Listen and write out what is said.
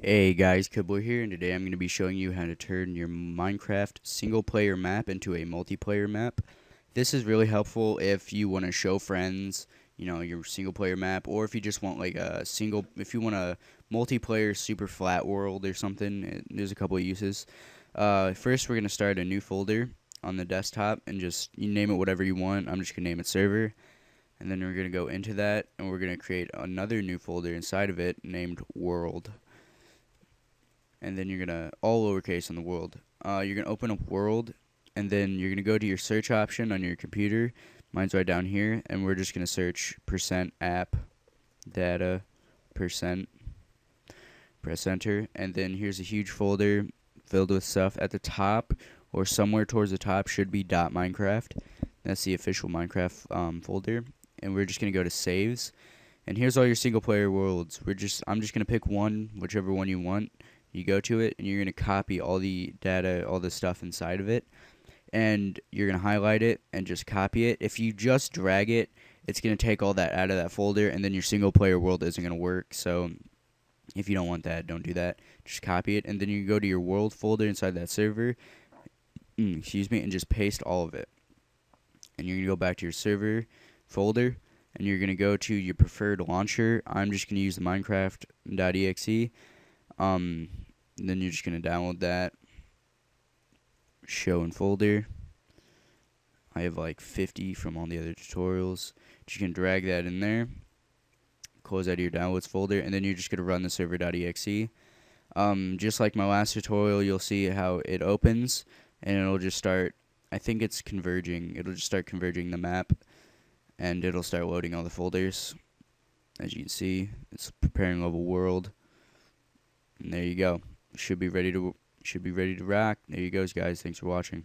Hey guys, Kibble here, and today I'm going to be showing you how to turn your Minecraft single player map into a multiplayer map. This is really helpful if you want to show friends, you know, your single player map, or if you just want like a single, if you want a multiplayer super flat world or something, eh, there's a couple of uses. Uh, first, we're going to start a new folder on the desktop and just you name it whatever you want. I'm just going to name it server. And then we're going to go into that and we're going to create another new folder inside of it named world and then you're gonna all lowercase in the world. Uh, you're gonna open up world, and then you're gonna go to your search option on your computer. Mine's right down here, and we're just gonna search percent app data percent press enter, and then here's a huge folder filled with stuff. At the top or somewhere towards the top should be dot Minecraft. That's the official Minecraft um, folder, and we're just gonna go to saves. And here's all your single player worlds. We're just I'm just gonna pick one, whichever one you want you go to it and you're going to copy all the data, all the stuff inside of it, and you're going to highlight it and just copy it. If you just drag it, it's going to take all that out of that folder, and then your single player world isn't going to work. So if you don't want that, don't do that. Just copy it, and then you go to your world folder inside that server, mm, excuse me, and just paste all of it. And you're going to go back to your server folder, and you're going to go to your preferred launcher. I'm just going to use the Minecraft.exe. Um, then you're just going to download that. Show in folder. I have like 50 from all the other tutorials. Just to drag that in there. Close out of your downloads folder. And then you're just going to run the server.exe. Um, just like my last tutorial, you'll see how it opens. And it'll just start, I think it's converging. It'll just start converging the map. And it'll start loading all the folders. As you can see, it's preparing level world. And there you go. Should be ready to should be ready to rock. There you goes, guys. Thanks for watching.